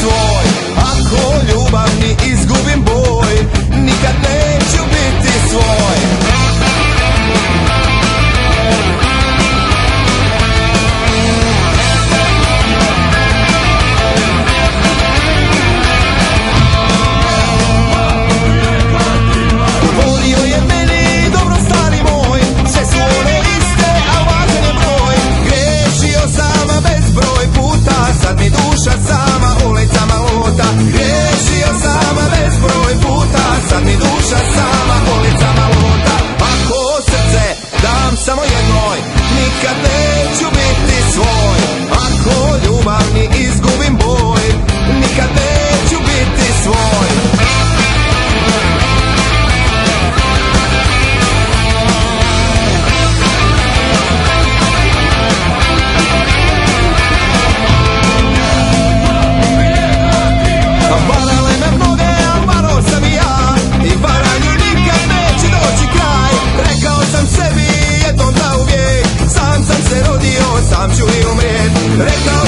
svoj. Ako ljubavni iz Make